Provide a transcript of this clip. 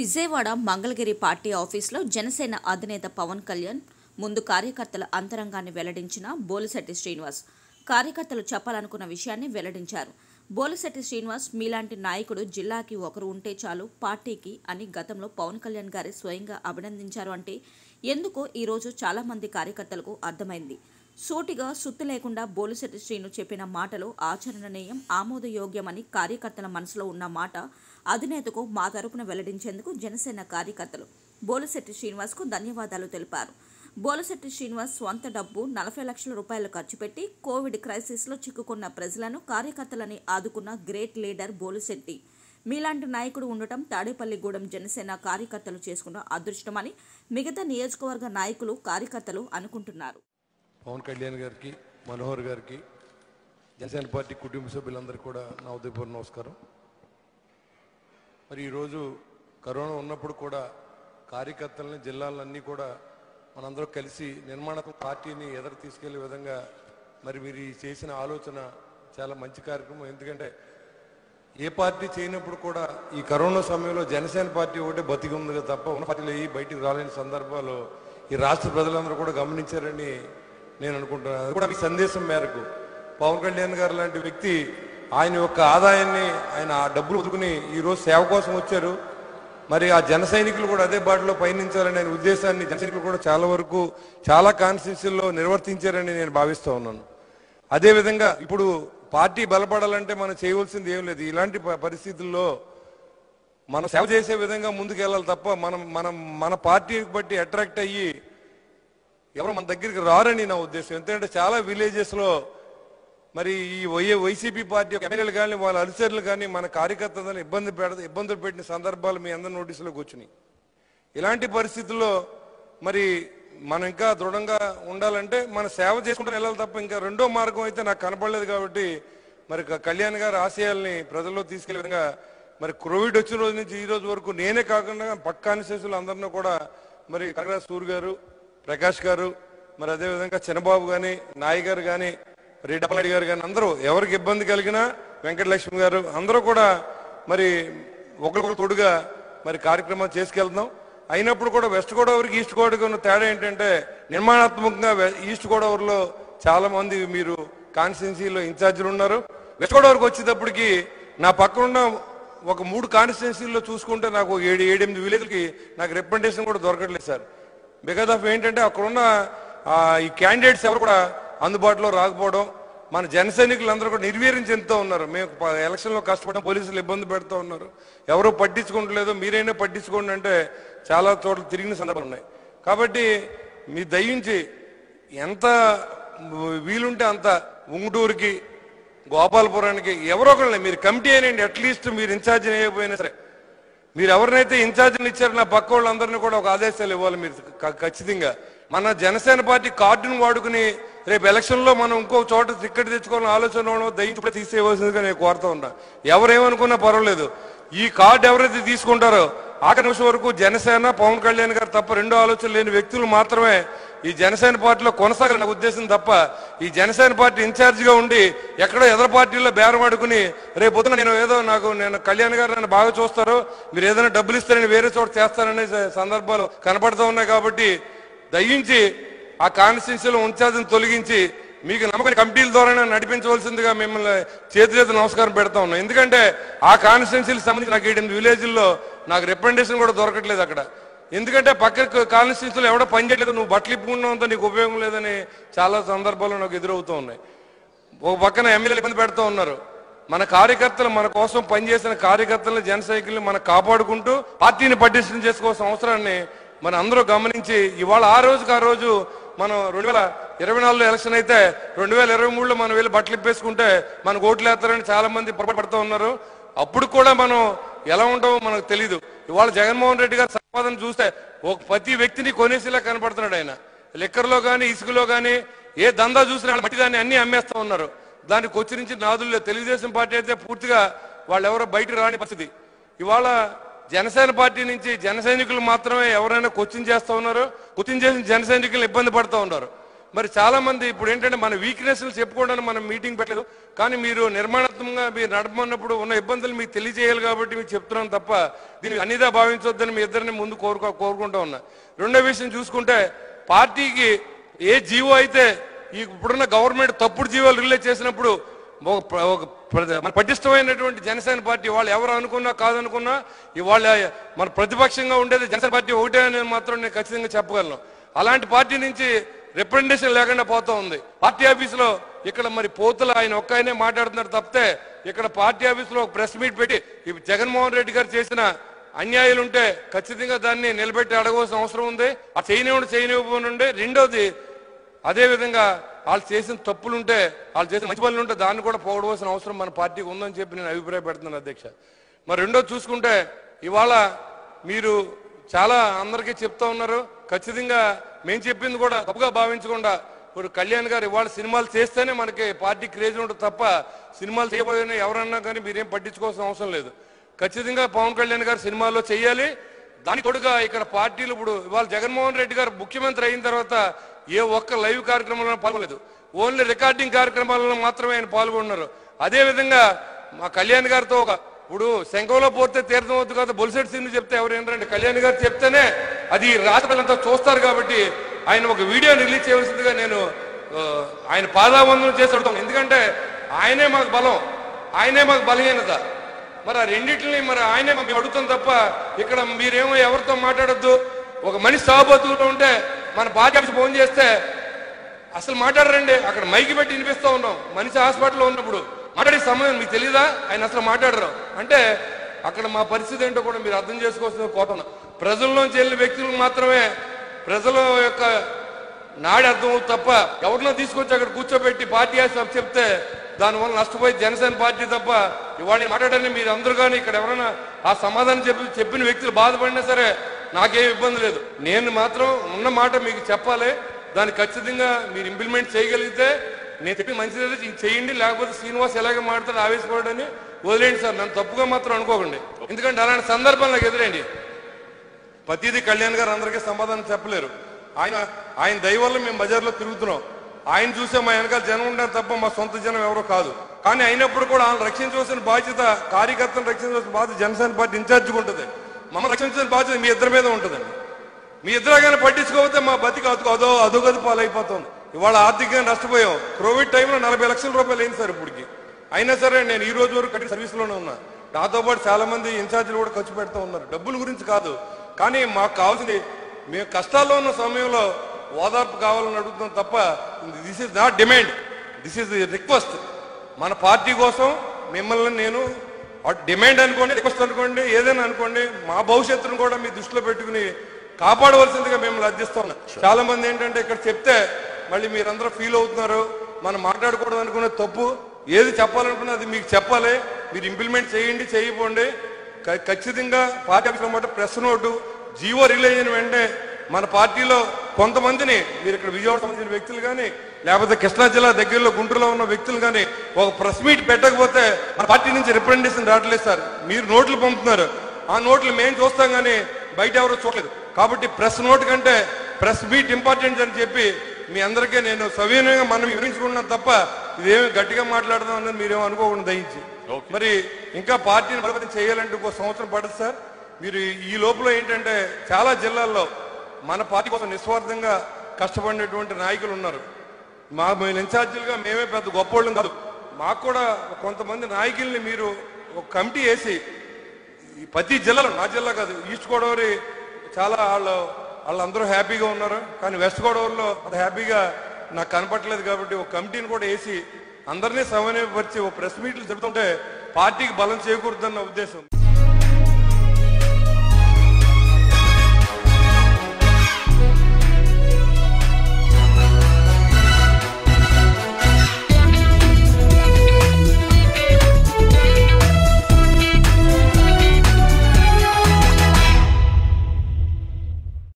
Vijayawada Mangalagiri party ఆఫీస్లో జనసేన అధినేత పవన్ కళ్యాణ్ ముందు కార్యకర్తల అంతరంగాన్ని వెల్లడించిన బోలిశెట్టి శ్రీనివాస్. కార్యకర్తలు చెప్పాలనుకున్న విషయాన్ని వెల్లడించారు. బోలిశెట్టి శ్రీనివాస్ మీలాంటి నాయకుడు జిల్లాకి ఒకరు ఉంటే చాలు పార్టీకి అని గతంలో పవన్ కళ్యాణ్ గారి స్వయంగా అభినందించారు అంటే ఎందుకో ఈరోజు చాలామంది కార్యకర్తలకు అర్థమైంది. సూటిగా సుత్తు లేకుండా బోలిశెట్టి శ్రీను చెప్పిన మాటలు ఆచరణనీయం ఆమోదయోగ్యమని కార్యకర్తల మనసులో ఉన్న మాట అధినేతకు మా తరపున వెల్లడించేందుకు జనసేన కార్యకర్తలు బోలిశెట్టి శ్రీనివాస్కు ధన్యవాదాలు తెలిపారు. బోలశెట్టి శ్రీనివాస్ స్వంత డబ్బు నలభై లక్షల రూపాయలు ఖర్చు పెట్టి కోవిడ్ క్రైసిస్లో చిక్కుకున్న ప్రజలను కార్యకర్తలని ఆదుకున్న గ్రేట్ లీడర్ బోలుశెట్టి. మీలాంటి నాయకుడు ఉండటం తాడేపల్లిగూడెం జనసేన కార్యకర్తలు చేసుకున్న అదృష్టమని మిగతా నియోజకవర్గ నాయకులు కార్యకర్తలు అనుకుంటున్నారు. పవన్ కళ్యాణ్ గారికి మనోహర్ గారికి జనసేన పార్టీ కుటుంబ సభ్యులందరికీ కూడా నా ఉదయపూర్ నమస్కారం. మరి ఈరోజు కరోనా ఉన్నప్పుడు కూడా కార్యకర్తలని జిల్లాలన్నీ కూడా మనందరూ కలిసి నిర్మాణాత్మక పార్టీని ఎదురు తీసుకెళ్ళే విధంగా మరి మీరు చేసిన ఆలోచన చాలా మంచి కార్యక్రమం. ఎందుకంటే ఏ పార్టీ చేయనప్పుడు కూడా ఈ కరోనా సమయంలో జనసేన పార్టీ ఒకటే బతికి ఉంది తప్ప ఉన్న పార్టీలు అయ్యి బయటికి రాలేని సందర్భాలు ఈ రాష్ట్ర ప్రజలందరూ కూడా గమనించారని నేను అనుకుంటున్నాను. కూడా సందేశం మేరకు. పవన్ కళ్యాణ్ గారు లాంటి వ్యక్తి ఆయన యొక్క ఆదాయాన్ని ఆయన ఆ డబ్బులు వదులుకుని ఈరోజు సేవ కోసం వచ్చారు. మరి ఆ జన సైనికులు కూడా అదే బాటలో పయనించాలనే ఉద్దేశాన్ని జన సైనికులు కూడా చాలా వరకు చాలా కాన్స్టిట్యూన్సీల్లో నిర్వర్తించారని నేను భావిస్తూ ఉన్నాను. అదేవిధంగా ఇప్పుడు పార్టీ బలపడాలంటే మనం చేయవలసింది ఏం లేదు. ఇలాంటి ప- పరిస్థితుల్లో మనం సేవ చేసే విధంగా ముందుకు వెళ్ళాలి తప్ప మనం మనం మన పార్టీ బట్టి అట్రాక్ట్ అయ్యి ఎవరు మన దగ్గరికి రారని నా ఉద్దేశం. ఎందుకంటే చాలా విలేజెస్లో మరి ఈ వైఏ వైసీపీ పార్టీ ఎమ్మెల్యేలు కానీ వాళ్ళ అనుచరులు కానీ మన కార్యకర్తలను ఇబ్బంది పెడ ఇబ్బందులు పెట్టిన సందర్భాలు మీ అందరి నోటీసులోకి వచ్చినాయి. ఇలాంటి పరిస్థితుల్లో మరి మనం ఇంకా దృఢంగా ఉండాలంటే మన సేవ చేసుకుంటూ వెళ్ళాలి తప్ప ఇంకా రెండో మార్గం అయితే నాకు కనపడలేదు కాబట్టి మరి కళ్యాణ్ గారి ఆశయాల్ని ప్రజల్లో తీసుకెళ్ళే విధంగా మరి కోవిడ్ వచ్చిన రోజు నుంచి ఈ రోజు వరకు నేనే కాకుండా పక్క శిశువులు అందరినీ కూడా మరి కనకరాజ్ సూర్ గారు ప్రకాష్ గారు మరి అదేవిధంగా చిన్నబాబు కానీ నాయ్ గారు కానీ రెడ్డి గారు కానీ అందరూ ఎవరికి ఇబ్బంది కలిగినా వెంకటలక్ష్మి గారు అందరూ కూడా మరి ఒకరికొకరు తోడుగా మరి కార్యక్రమాలు చేసుకెళ్తున్నాం. అయినప్పుడు కూడా వెస్ట్ గోదావరికి ఈస్ట్ గోదావరికి ఉన్న తేడా ఏంటంటే నిర్మాణాత్మకంగా ఈస్ట్ గోదావరిలో చాలా మంది మీరు కాన్స్టిట్యున్సీలో ఇన్ఛార్జీలు ఉన్నారు. వెస్ట్ గోదావరికి వచ్చేటప్పటికి నా పక్కనున్న ఒక మూడు కాన్స్టిట్యున్సీల్లో చూసుకుంటే నాకు ఏడు ఏడెనిమిది విలేజ్కి నాకు రిప్రజెంటేషన్ కూడా దొరకట్లేదు సార్. బికాస్ ఆఫ్ ఏంటంటే అక్కడున్న ఈ క్యాండిడేట్స్ ఎవరు కూడా అందుబాటులో రాకపోవడం మన జన సైనికులందరూ కూడా నిర్వీర్యం చెందుతూ ఉన్నారు. మేము ఎలక్షన్లో కష్టపడడం పోలీసులు ఇబ్బంది పెడుతూ ఉన్నారు. ఎవరు పట్టించుకుంటలేదు మీరైనా పట్టించుకోండి అంటే చాలా చోట్ల తిరిగిన సందర్భాలు ఉన్నాయి. కాబట్టి మీ దయించి ఎంత వీలుంటే అంత ఉంగుటూరుకి గోపాలపురానికి ఎవరో ఒకళ్ళని మీరు కమిటీ అయినండి అట్లీస్ట్ మీరు ఇన్ఛార్జ్ అయ్యకపోయినా సరే. మీరు ఎవరినైతే ఇన్ఛార్జీలు ఇచ్చారో నా పక్క వాళ్ళందరినీ కూడా ఒక ఆదేశాలు ఇవ్వాలి మీరు ఖచ్చితంగా. మన జనసేన పార్టీ కార్డును వాడుకుని రేపు ఎలక్షన్లో మనం ఇంకో చోట టిక్కెట్ తెచ్చుకోవాలని ఆలోచన ఉండడం దయచేసి తీసేయవలసిందిగా నేను కోరుతా ఉన్నా. ఎవరేమనుకున్నా పర్వాలేదు. ఈ కార్డు ఎవరైతే తీసుకుంటారో ఆఖరి నిమిషం వరకు జనసేన పవన్ కళ్యాణ్ గారు తప్ప రెండో ఆలోచన లేని వ్యక్తులు మాత్రమే ఈ జనసేన పార్టీలో కొనసాగిన ఉద్దేశం తప్ప ఈ జనసేన పార్టీ ఇన్ఛార్జిగా ఉండి ఎక్కడో ఎదర పార్టీలో బేరం ఆడుకుని రేపు పొద్దున నేను ఏదో నాకు నేను కళ్యాణ్ గారు నన్ను బాగా చూస్తారు మీరు ఏదైనా డబ్బులు ఇస్తారని వేరే చోట చేస్తారనే సందర్భాలు కనపడుతూ ఉన్నాయి కాబట్టి దయించి ఆ కాన్స్టిట్యూన్సీలో ఉంచాల్సిన తొలగించి మీకు నమ్మకం కమిటీల ద్వారా నడిపించవలసిందిగా మిమ్మల్ని చేతులెత్తి నమస్కారం పెడతా ఉన్నాం. ఎందుకంటే ఆ కాన్స్టిట్యున్సీలకు సంబంధించి నాకు ఏడెనిమిది విలేజ్ల్లో నాకు రిప్రజెంటేషన్ కూడా దొరకట్లేదు అక్కడ. ఎందుకంటే పక్క కాన్స్టిట్యూన్సీలో ఎవడో పని చేయట్లేదు నువ్వు బట్టలు ఇప్పుకున్నావంతో నీకు ఉపయోగం లేదని చాలా సందర్భాలు నాకు ఎదురవుతూ ఉన్నాయి. ఒక పక్కన ఎమ్మెల్యేలు ఇబ్బంది పెడుతూ ఉన్నారు. మన కార్యకర్తలు మన కోసం పనిచేసిన కార్యకర్తలను జన సైకిల్ని మనం కాపాడుకుంటూ పార్టీని పటిష్టం చేసుకోవాల్సిన అవసరాన్ని మన అందరూ గమనించి ఇవాళ ఆ రోజుకి ఆ రోజు మనం రెండు వేల ఇరవై నాలుగులో ఎలక్షన్ అయితే రెండు వేల ఇరవై మూడులో మనం వెళ్ళి బట్టలు ఇప్పేసుకుంటే మనకు ఓట్లు వేస్తారని చాలా మంది పొరపడుతూ ఉన్నారు. అప్పుడు కూడా మనం ఎలా ఉంటామో మనకు తెలియదు ఇవాళ జగన్మోహన్ రెడ్డి గారు సంపాదన చూస్తే ఒక ప్రతి వ్యక్తిని కొనేసేలా కనపడుతున్నాడు ఆయన. లిక్కర్లో కానీ ఇసుకలో కానీ ఏ దందా చూసినా బట్టి దాన్ని అన్ని అమ్మేస్తా ఉన్నారు. దానికి వచ్చి నుంచి నాదులు తెలుగుదేశం పార్టీ అయితే పూర్తిగా వాళ్ళు ఎవరో బయటకు రాని పరిస్థితి. ఇవాళ జనసేన పార్టీ నుంచి జన సైనికులు మాత్రమే ఎవరైనా క్వశ్చన్ చేస్తూ ఉన్నారు క్వశ్చన్ చేసిన జన సైనికులు ఇబ్బంది పడుతూ ఉన్నారు. మరి చాలా మంది ఇప్పుడు ఏంటంటే మన వీక్నెస్ చెప్పుకోవడానికి మనం మీటింగ్ పెట్టలేదు. కానీ మీరు నిర్మాణాత్మకంగా మీరు నడపమన్నప్పుడు ఉన్న ఇబ్బందులు మీకు తెలియజేయాలి కాబట్టి మీకు చెప్తున్నాం తప్ప దీన్ని అన్నిదా భావించొద్దని మీ ఇద్దరిని ముందు కోరుకో కోరుకుంటా ఉన్నా. రెండో విషయం చూసుకుంటే పార్టీకి ఏ జీవో అయితే ఈ ఇప్పుడున్న గవర్నమెంట్ తప్పుడు జీవోలు రిలీజ్ చేసినప్పుడు ఒక మన పటిష్టమైనటువంటి జనసేన పార్టీ వాళ్ళు ఎవరు అనుకున్నా కాదనుకున్నా ఇవాళ మన ప్రతిపక్షంగా ఉండేది జనసేన పార్టీ ఒకటే అని మాత్రం నేను ఖచ్చితంగా చెప్పగలను. అలాంటి పార్టీ నుంచి రిప్రజెంటేషన్ లేకుండా పోతా ఉంది. పార్టీ ఆఫీసులో ఇక్కడ మరి పోతులు ఆయన ఒక్క ఆయనే మాట్లాడుతున్నారు తప్పితే ఇక్కడ పార్టీ ఆఫీసులో ఒక ప్రెస్ మీట్ పెట్టి జగన్మోహన్ రెడ్డి గారు చేసిన అన్యాయాలు ఉంటే ఖచ్చితంగా దాన్ని నిలబెట్టి అడగవలసిన అవసరం ఉంది. ఆ చేయనివ్వండి చేయనివ్వనుండే రెండోది అదేవిధంగా వాళ్ళు చేసిన తప్పులుంటే వాళ్ళు చేసిన మంచి పనులు ఉంటే దాన్ని కూడా పోగొడవలసిన అవసరం మన పార్టీకి ఉందని చెప్పి నేను అభిప్రాయపడుతున్నాను అధ్యక్ష. మరి రెండో చూసుకుంటే ఇవాళ మీరు చాలా అందరికీ చెప్తా ఉన్నారు. ఖచ్చితంగా మేము చెప్పింది కూడా తప్పుగా భావించకుండా ఇప్పుడు కళ్యాణ్ గారు ఇవాళ సినిమాలు చేస్తేనే మనకి పార్టీ క్రేజ్ ఉంటుంది తప్ప సినిమాలు చేయబోయిన ఎవరన్నా కానీ మీరేం పట్టించుకోవాల్సిన అవసరం లేదు. ఖచ్చితంగా పవన్ కళ్యాణ్ గారు సినిమాల్లో చేయాలి. దానికి తోడుగా ఇక్కడ పార్టీలు ఇప్పుడు ఇవాళ జగన్మోహన్ రెడ్డి గారు ముఖ్యమంత్రి అయిన తర్వాత ఏ ఒక్క లైవ్ కార్యక్రమంలో పాల్గొలేదు ఓన్లీ రికార్డింగ్ కార్యక్రమాలలో మాత్రమే ఆయన పాల్గొన్నారు. అదేవిధంగా మా కళ్యాణ్ గారితో ఒక ఇప్పుడు శంఖంలో పోతే తీర్థం వద్దు కదా బొలిసెట్ సింగ్ చెప్తే ఎవరు ఏంటంటే కళ్యాణ్ గారు చెప్తేనే అది రాష్ట్రాలంతా చూస్తారు కాబట్టి ఆయన ఒక వీడియో రిలీజ్ చేయవలసిందిగా నేను ఆయన పాదావందనం చేసి అడుగుతాం. ఎందుకంటే ఆయనే మాకు బలం. ఆయనే మాకు బలహీనత. మరి ఆ రెండింటిని మరి ఆయనే మాకు అడుగుతాం తప్ప ఇక్కడ మీరేమో ఎవరితో మాట్లాడద్దు. ఒక మనిషి సాగుబతుకుతూ ఉంటే మన బాధ్యత ఫోన్ చేస్తే అసలు మాట్లాడరండి. అక్కడ మైకి పెట్టి వినిపిస్తూ ఉన్నాం. మనిషి హాస్పిటల్లో ఉన్నప్పుడు మాట్లాడే సమయం మీకు తెలియదా ఆయన అసలు మాట్లాడరు. అంటే అక్కడ మా పరిస్థితి ఏంటో కూడా మీరు అర్థం చేసుకోవాల్సిన కోటన ప్రజల్లోంచి వెళ్ళిన వ్యక్తులకు మాత్రమే ప్రజల యొక్క నాడి అర్థం అవుతుంది తప్ప ఎవరినో తీసుకొచ్చి అక్కడ కూర్చోబెట్టి పార్టీ ఆశ చెప్తే దానివల్ల నష్టపోయి జనసేన పార్టీ తప్ప ఇవాళ మాట్లాడని మీరు అందరూ కానీ ఇక్కడ ఎవరైనా ఆ సమాధానం చెప్పి చెప్పిన వ్యక్తులు బాధపడినా సరే నాకేం ఇబ్బంది లేదు. నేను మాత్రం ఉన్న మాట మీకు చెప్పాలి. దాన్ని ఖచ్చితంగా మీరు ఇంప్లిమెంట్ చేయగలిగితే నేను చెప్పి మంచిది చేయండి. లేకపోతే శ్రీనివాస్ ఎలాగ మాట్లాడతాడు ఆవేశపడని వదిలేండి సార్. నన్ను తప్పుగా మాత్రం అనుకోకండి. ఎందుకంటే అలాంటి సందర్భం నాకు ఎదురండి. ప్రతిదీ కళ్యాణ్ గారు అందరికీ సమాధానం చెప్పలేరు. ఆయన ఆయన దయ వల్ల మేము బజార్లో తిరుగుతున్నాం. ఆయన చూసే మా వెనకాల జనం ఉంటారు తప్ప మా సొంత జనం ఎవరో కాదు. కానీ అయినప్పుడు కూడా ఆయన రక్షించవలసిన బాధ్యత కార్యకర్తను రక్షించవలసిన బాధ్యత జనసేన పార్టీ ఇన్ఛార్జ్గా ఉంటుంది. మమ్మల్ని రక్షించిన బాధ్యత మీ ఇద్దరి మీద ఉంటుందండి. మీ ఇద్దరు కానీ పట్టించుకోకపోతే మా బతికి అదో అదో అధోగతి పాలైపోతుంది. ఇవాళ ఆర్థికంగా నష్టపోయాం కోవిడ్ టైంలో నలభై లక్షల రూపాయలు అయింది సార్ ఇప్పటికి. అయినా సరే నేను ఈ రోజు వరకు కట్టి సర్వీస్లోనే ఉన్నా. నాతో పాటు చాలా మంది ఇన్ఛార్జీలు కూడా ఖర్చు పెడతా ఉన్నారు. డబ్బుల గురించి కాదు. కానీ మాకు కావాల్సింది మేము కష్టాల్లో ఉన్న సమయంలో ఓదార్పు కావాలని అడుగుతున్నాం తప్ప this is not demand. This is request. మన పార్టీ కోసం మిమ్మల్ని నేను డిమాండ్ అనుకోండి రిక్వెస్ట్ అనుకోండి ఏదైనా అనుకోండి మా భవిష్యత్తును కూడా మీ దృష్టిలో పెట్టుకుని కాపాడవలసిందిగా మిమ్మల్ని అర్థిస్తాం చాలా మంది ఏంటంటే ఇక్కడ చెప్తే మళ్ళీ మీరందరూ ఫీల్ అవుతున్నారు మనం మాట్లాడకూడదు అనుకునే తప్పు ఏది చెప్పాలనుకున్నా అది మీకు చెప్పాలి మీరు ఇంప్లిమెంట్ చేయండి చేయకపోండి ఖచ్చితంగా పార్టీ ఆఫీసులో మాట ప్రెస్ నోటు జీవో రిలీజ్ అయిన వెంటనే మన పార్టీలో కొంతమందిని మీరు ఇక్కడ విజయవాడ సంబంధించిన వ్యక్తులు కానీ లేకపోతే కృష్ణా జిల్లా దగ్గరలో గుంటూరులో ఉన్న వ్యక్తులు కానీ ఒక ప్రెస్ మీట్ పెట్టకపోతే మన పార్టీ నుంచి రిప్రజెంటేషన్ రావట్లేదు సార్. మీరు నోట్లు పంపుతున్నారు. ఆ నోట్లు మేము చూస్తాం కానీ బయట ఎవరో చూడలేదు. కాబట్టి ప్రెస్ నోట్ కంటే ప్రెస్ మీట్ ఇంపార్టెంట్ అని చెప్పి మీ అందరికీ నేను సవినయంగా మనం వివరించుకున్నాం తప్ప ఇదేమి గట్టిగా మాట్లాడదాం అన్నది మీరేమో అనుకోకుండా దయించి. మరి ఇంకా పార్టీని బలపతి చేయాలంటే ఒక సంవత్సరం పడుతుంది సార్. మీరు ఈ లోపల ఏంటంటే చాలా జిల్లాల్లో మన పార్టీ కోసం నిస్వార్థంగా కష్టపడినటువంటి నాయకులు ఉన్నారు. మా మేము ఇన్ఛార్జీలుగా మేమే పెద్ద గొప్పోళ్ళం కాదు. మాకు కూడా కొంతమంది నాయకుల్ని మీరు ఒక కమిటీ వేసి ఈ ప్రతి జిల్లాలో నా జిల్లా కాదు ఈస్ట్ గోదావరి చాలా వాళ్ళు వాళ్ళందరూ హ్యాపీగా ఉన్నారు. కానీ వెస్ట్ గోదావరిలో అంత హ్యాపీగా నాకు కనపట్లేదు కాబట్టి ఒక కమిటీని కూడా వేసి అందరినీ సమన్వయపరిచి ఒక ప్రెస్ మీట్లు జరుగుతుంటే పార్టీకి బలం చేకూరుతుందన్న ఉద్దేశం.